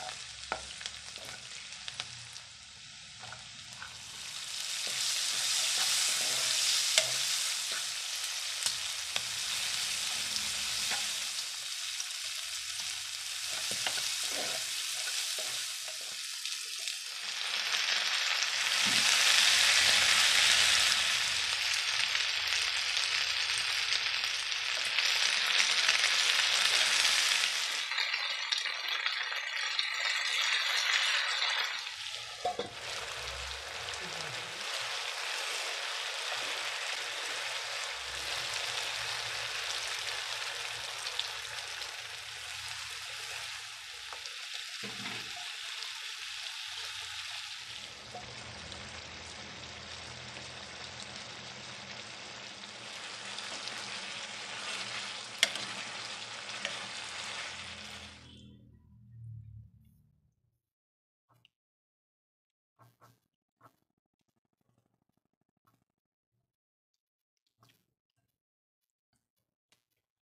time.